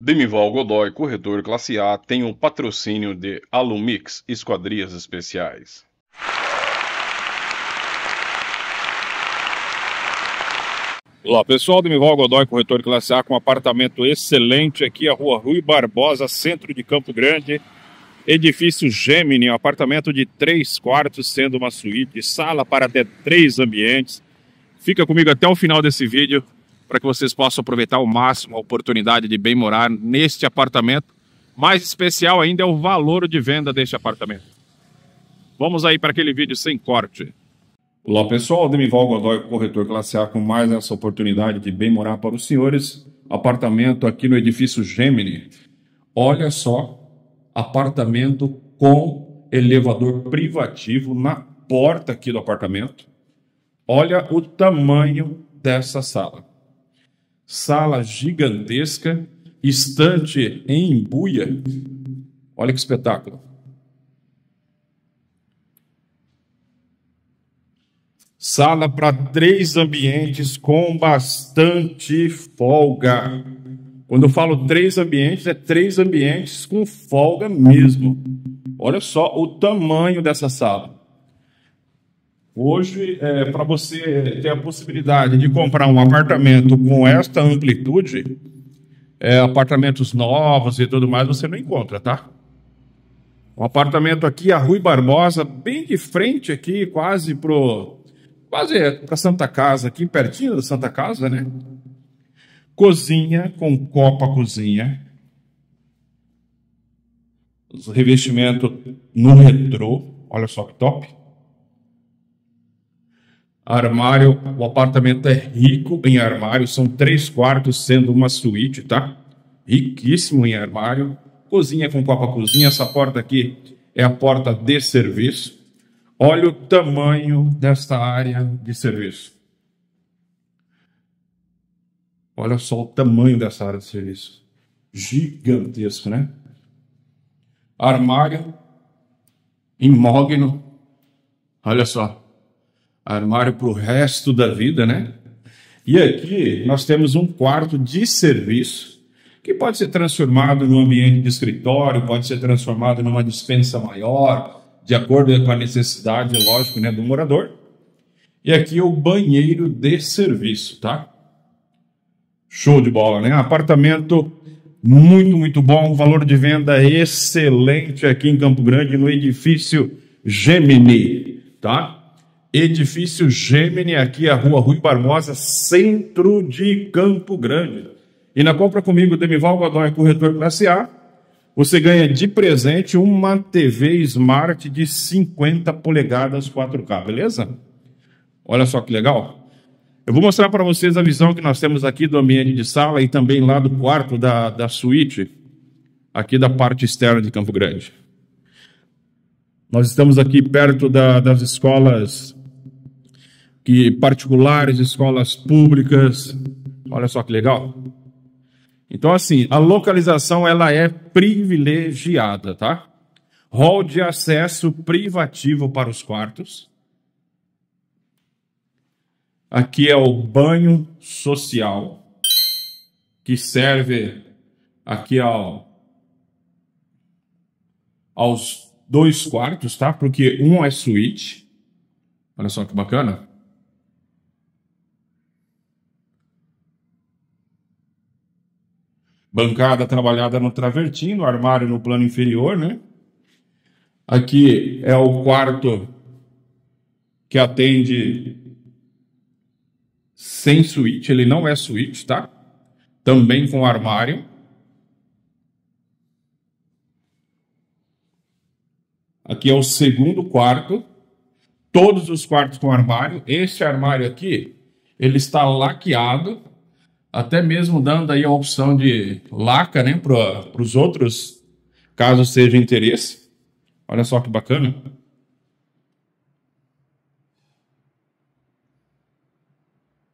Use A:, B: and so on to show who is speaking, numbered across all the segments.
A: Demival Godoy, corretor classe A, tem um patrocínio de Alumix Esquadrias Especiais.
B: Olá pessoal, Demival Godoy, corretor classe A, com um apartamento excelente aqui, a rua Rui Barbosa, centro de Campo Grande. Edifício Gemini, um apartamento de três quartos, sendo uma suíte, sala para até três ambientes. Fica comigo até o final desse vídeo para que vocês possam aproveitar ao máximo a oportunidade de bem morar neste apartamento. Mais especial ainda é o valor de venda deste apartamento. Vamos aí para aquele vídeo sem corte. Olá pessoal, Demival Godoy, corretor classe A, com mais essa oportunidade de bem morar para os senhores. Apartamento aqui no edifício Gemini. Olha só apartamento com elevador privativo na porta aqui do apartamento. Olha o tamanho dessa sala. Sala gigantesca, estante em embuia. Olha que espetáculo. Sala para três ambientes com bastante folga. Quando eu falo três ambientes, é três ambientes com folga mesmo. Olha só o tamanho dessa sala. Hoje, é, para você ter a possibilidade de comprar um apartamento com esta amplitude, é, apartamentos novos e tudo mais, você não encontra, tá? Um apartamento aqui, a Rui Barbosa, bem de frente aqui, quase pro quase para Santa Casa, aqui pertinho da Santa Casa, né? Cozinha com copa cozinha. Revestimento no retrô. Olha só que top. Armário, o apartamento é rico em armário, são três quartos, sendo uma suíte, tá? Riquíssimo em armário. Cozinha com copa cozinha. Essa porta aqui é a porta de serviço. Olha o tamanho desta área de serviço. Olha só o tamanho dessa área de serviço. Gigantesco, né? Armário imóvel. Olha só. Armário para o resto da vida, né? E aqui nós temos um quarto de serviço que pode ser transformado num ambiente de escritório, pode ser transformado numa dispensa maior, de acordo com a necessidade, lógico, né, do morador. E aqui o banheiro de serviço, tá? Show de bola, né? Apartamento muito, muito bom. Valor de venda excelente aqui em Campo Grande, no edifício Gemini, tá? Edifício Gemini, aqui a rua Rui Barbosa, centro de Campo Grande. E na compra comigo, Demival Godoy, corretor classe A, você ganha de presente uma TV Smart de 50 polegadas 4K, beleza? Olha só que legal. Eu vou mostrar para vocês a visão que nós temos aqui do ambiente de sala e também lá do quarto da, da suíte, aqui da parte externa de Campo Grande. Nós estamos aqui perto da, das escolas que particulares, escolas públicas. Olha só que legal. Então, assim, a localização ela é privilegiada, tá? Hall de acesso privativo para os quartos. Aqui é o banho social, que serve aqui ao, aos dois quartos, tá? Porque um é suíte. Olha só que bacana. Bancada trabalhada no travertino, armário no plano inferior, né? Aqui é o quarto que atende sem suíte, ele não é suíte, tá? Também com armário. Aqui é o segundo quarto. Todos os quartos com armário. Este armário aqui, ele está laqueado, até mesmo dando aí a opção de laca, né, para os outros, caso seja interesse. Olha só que bacana.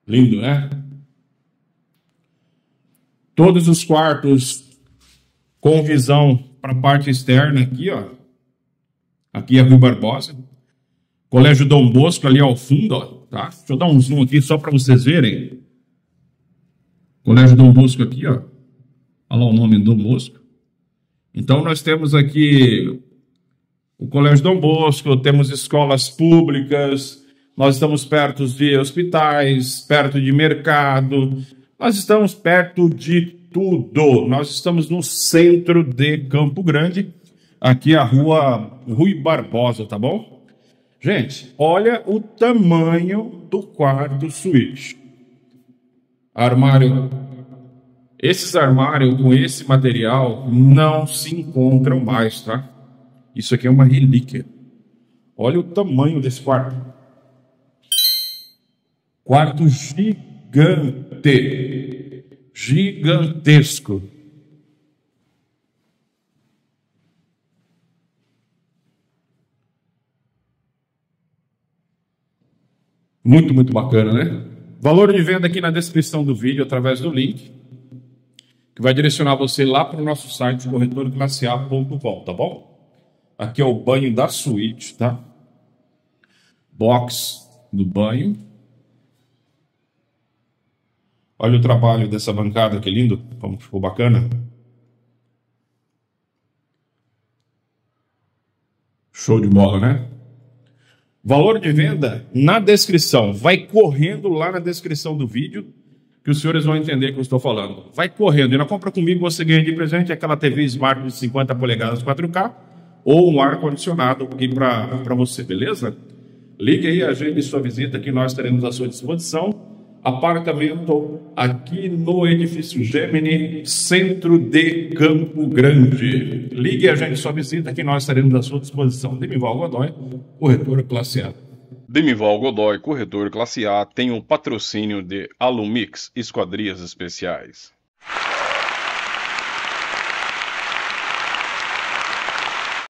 B: Lindo, né? Todos os quartos com visão para a parte externa aqui, ó. Aqui é Rui Barbosa. Colégio Dom Bosco ali ao fundo, ó, tá? Deixa eu dar um zoom aqui só para vocês verem. Colégio Dom Bosco aqui, ó. Olha lá o nome do Bosco. Então, nós temos aqui o Colégio Dom Bosco, temos escolas públicas, nós estamos perto de hospitais, perto de mercado, nós estamos perto de tudo. Nós estamos no centro de Campo Grande, aqui a rua Rui Barbosa, tá bom? Gente, olha o tamanho do quarto suíte. Armário. Esses armários com esse material não se encontram mais, tá? Isso aqui é uma relíquia. Olha o tamanho desse quarto. Quarto gigante. Gigantesco. Muito, muito bacana, né? Valor de venda aqui na descrição do vídeo através do link, que vai direcionar você lá para o nosso site corretorclasseA.com, tá bom? Aqui é o banho da suíte, tá? Box do banho. Olha o trabalho dessa bancada, que lindo, como ficou bacana. Show de bola, né? Valor de venda na descrição. Vai correndo lá na descrição do vídeo que os senhores vão entender o que eu estou falando. Vai correndo. E na compra comigo você ganha de presente aquela TV Smart de 50 polegadas 4K ou um ar-condicionado aqui para você, beleza? Ligue aí, agende sua visita que nós teremos à sua disposição. Apartamento aqui no edifício Gemini, centro de Campo Grande. Ligue e agende sua visita que nós teremos à sua disposição. Demival Godoy, corretora classe A.
A: Demival Godoy, corretor classe A, tem um patrocínio de Alumix Esquadrias Especiais.